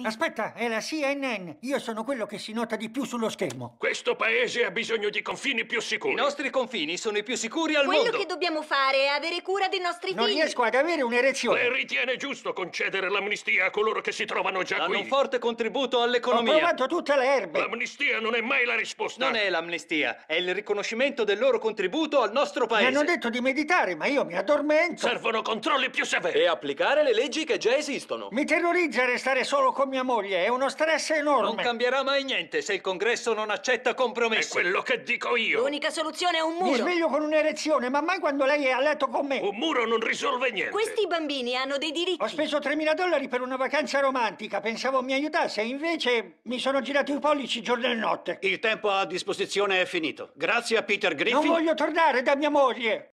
qui. Aspetta, è la CNN. Io sono quello che si nota di più sullo schermo. Questo paese ha bisogno di confini più sicuri. I nostri confini sono i più sicuri al Quello mondo. che dobbiamo fare è avere cura dei nostri Non figli. riesco ad avere un'erezione. Lei ritiene giusto concedere l'amnistia a coloro che si trovano già Danno qui? un forte contributo Ho all'economia. provato tutte le erbe. L'amnistia non è mai la risposta. Non è l'amnistia, è il riconoscimento del loro contributo al nostro Mi paese. hanno detto di meditare, ma io mi addormento. Servono controlli più severi. E applicare le leggi che già esistono. Mi terrorizza restare solo con mia moglie, è uno stress Non enorme. cambierà mai niente se il congresso non accetta È compromessi. quello che dico io. L'unica soluzione è un Mi muro. sveglio con un'erezione, ma mai quando lei è a letto con me. Un muro non risolve niente. Questi bambini hanno dei diritti. Ho speso 3.000 dollari per una vacanza romantica, pensavo mi aiutasse, invece mi sono girato i pollici giorno e notte. Il tempo a disposizione è finito. Grazie a Peter Non Griffin. voglio tornare da mia moglie.